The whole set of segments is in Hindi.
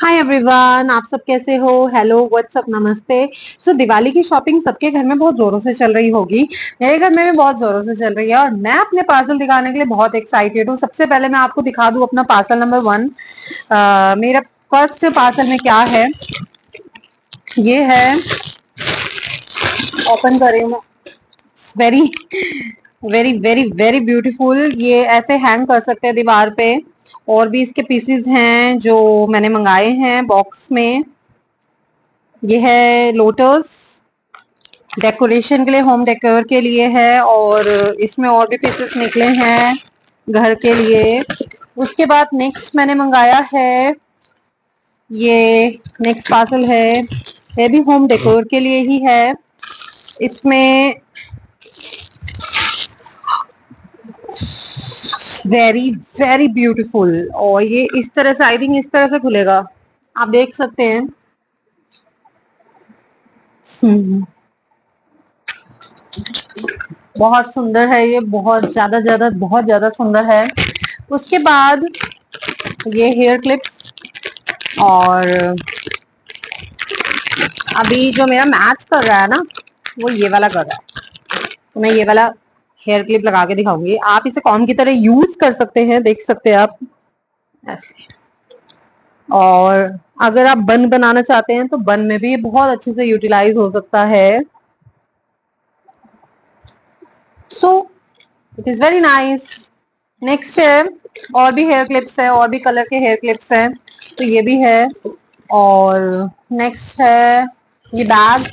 हाय एवरीवन आप सब कैसे हो? हेलो व्हाट्सअप नमस्ते. सो दिवाली की शॉपिंग सबके घर में बहुत जोरों से चल रही होगी। मेरे घर में भी बहुत जोरों से चल रही है और मैं अपने पार्सल दिखाने के लिए बहुत एक्साइटेड हूँ। सबसे पहले मैं आपको दिखा दूँ अपना पार्सल नंबर वन मेरा फ़र्स्ट पार्सल में क्या है? ये है ओपन कर very very very very beautiful ये ऐसे हैंग कर सकते हैं दीवार पे। और भी इसके पीसेस हैं जो मैंने मंगाए हैं बॉक्स में। ये है लोटस डेकोरेशन के लिए होम डेकोर के लिए है और इसमें और भी पीसेस निकले हैं घर के लिए। उसके बाद नेक्स्ट मैंने मंगाया है। ये नेक्स्ट पार्सल है। ये भी होम डेकोर के लिए ही है। इसमें वेरी वेरी ब्यूटीफुल और ये इस तरह से आई थिंक इस तरह से खुलेगा। आप देख सकते हैं। हम्म। बहुत सुंदर है ये, बहुत ज़्यादा ज़्यादा, बहुत ज़्यादा सुंदर है। उसके बाद ये हेयर क्लिप्स और अभी जो मेरा मैच कर रहा है ना, वो ये वाला कर रहा है। तो मैं ये वाला हेयर क्लिप लगा के दिखाऊँगी। आप इसे कॉम की तरह यूज़ कर सकते हैं, देख सकते हैं आप। ऐसे और अगर आप बन बनाना चाहते हैं तो बन में भी बहुत अच्छे से यूटिलाइज हो सकता है। So it is very nice next है, और भी हेयर क्लिप्स है, और भी कलर के हेयर क्लिप्स हैं तो ये भी है। और नेक्स्ट है, ये बैग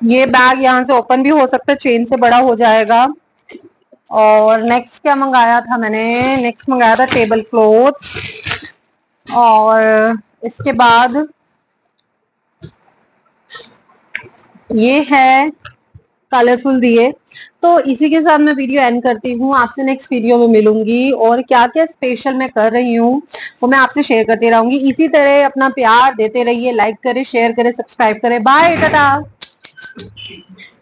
ये बैग यहाँ से ओपन भी हो सकता है चेन से बड़ा हो जाएगा। और नेक्स्ट क्या मंगाया था मैंने? नेक्स्ट मंगाया था टेबल क्लॉथ और इसके बाद ये है कलरफुल दिए। तो इसी के साथ मैं वीडियो एंड करती हूँ। आपसे नेक्स्ट वीडियो में मिलूँगी। और क्या क्या स्पेशल मैं कर रही हूँ, वो मैं आपसे शेयर करती रहूँगी। इसी तरह अपना प्यार देते रहिए लाइक करें शेयर करें सब्सक्राइब करें। बाय टाटा! きれい。